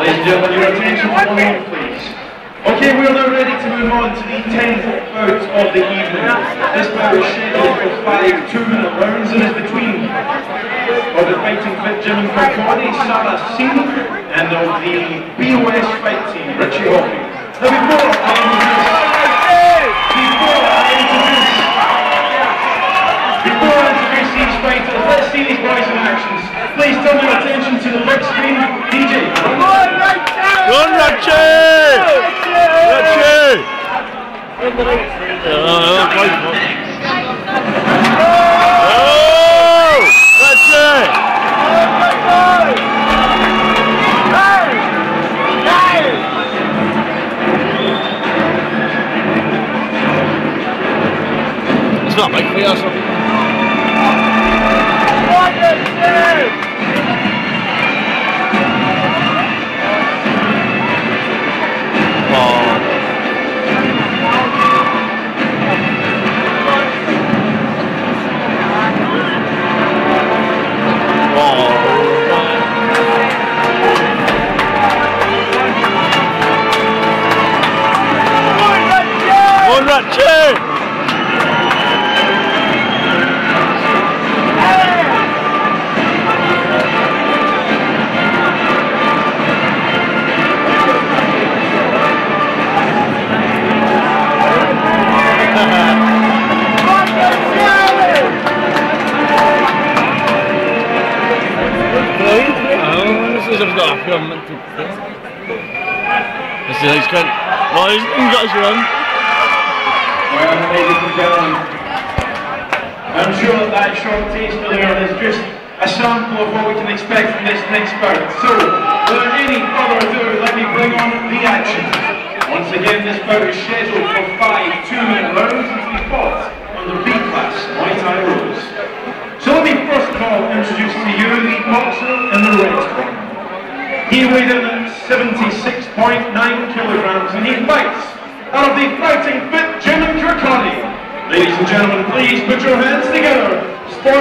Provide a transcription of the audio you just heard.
Ladies and gentlemen, your attention for one moment, please. Okay, we are now ready to move on to the 10th bout of the evening. This bout is scheduled for five two-minute rounds and is between of the Fighting Fit Gym Kirkcaldy, Sarah Singh, and of the BOS fight team, Ritchie Hawking. Now before I introduce, before I introduce, before I introduce these fighters, let's see these boys in action. It's not big for This I've got a film to This is he's going. No, he's, he's got his run. Well, ladies and gentlemen, I'm sure that that short taster there is just a sample of what we can expect from this next bout. So, without any further ado, let me bring on the action. Once again, this bout is scheduled for five two-minute rounds and to be fought on the B-class Muay Thai rules. So let me first of all introduce to you the boxer in the red corner. He weighed in at 76.9 kilograms and he fights out of the Fighting Fit Gym and Kirkcaldy. Ladies and gentlemen, please put your hands together for